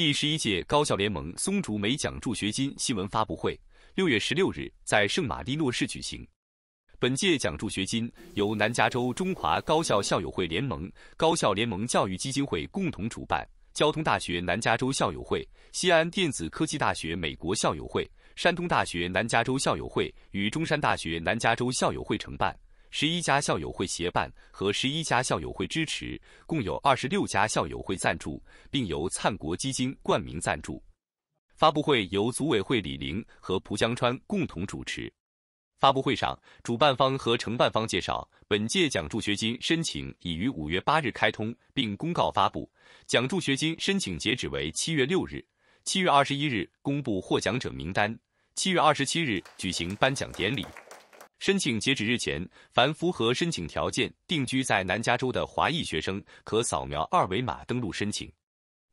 第十一届高校联盟松竹梅奖助学金新闻发布会六月十六日在圣马力诺市举行。本届奖助学金由南加州中华高校校友会联盟、高校联盟教育基金会共同主办，交通大学南加州校友会、西安电子科技大学美国校友会、山东大学南加州校友会与中山大学南加州校友会承办。十一家校友会协办和十一家校友会支持，共有二十六家校友会赞助，并由灿国基金冠名赞助。发布会由组委会李玲和蒲江川共同主持。发布会上，主办方和承办方介绍，本届奖助学金申请已于五月八日开通，并公告发布。奖助学金申请截止为七月六日，七月二十一日公布获奖者名单，七月二十七日举行颁奖典礼。申请截止日前，凡符合申请条件、定居在南加州的华裔学生，可扫描二维码登录申请。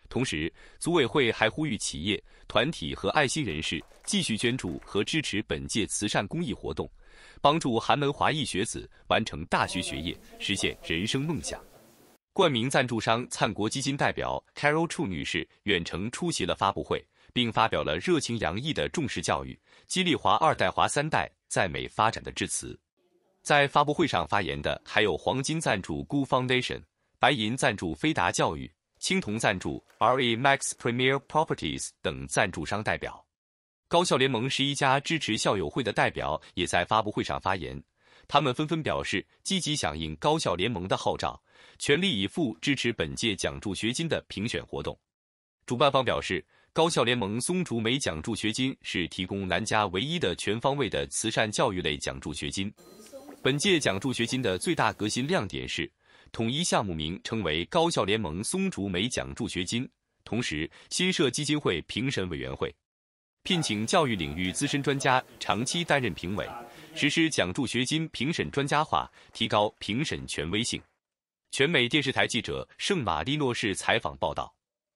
同时，组委会还呼吁企业、团体和爱心人士继续捐助和支持本届慈善公益活动，帮助寒门华裔学子完成大学学业，实现人生梦想。冠名赞助商灿国基金代表 Carol Chu 女士远程出席了发布会，并发表了热情洋溢的重视教育、激励华二代、华三代。在美发展的致辞，在发布会上发言的还有黄金赞助 Gu Foundation、白银赞助飞达教育、青铜赞助 RE Max Premier Properties 等赞助商代表。高校联盟十一家支持校友会的代表也在发布会上发言，他们纷纷表示积极响应高校联盟的号召，全力以赴支持本届奖助学金的评选活动。主办方表示。高校联盟松竹梅奖助学金是提供南加唯一的全方位的慈善教育类奖助学金。本届奖助学金的最大革新亮点是，统一项目名称为高校联盟松竹梅奖助学金，同时新设基金会评审委员会，聘请教育领域资深专家长期担任评委，实施奖助学金评审专家化，提高评审权威性。全美电视台记者圣马力诺市采访报道。